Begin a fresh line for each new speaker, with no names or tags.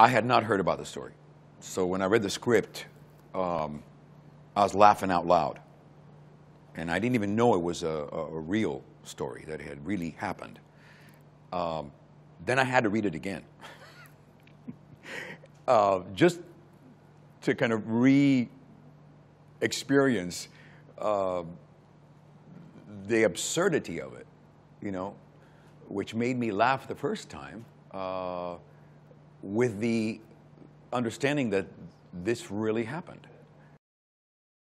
I had not heard about the story. So when I read the script, um, I was laughing out loud. And I didn't even know it was a, a, a real story, that had really happened. Um, then I had to read it again. uh, just to kind of re experience uh, the absurdity of it, you know, which made me laugh the first time uh, with the understanding that this really happened.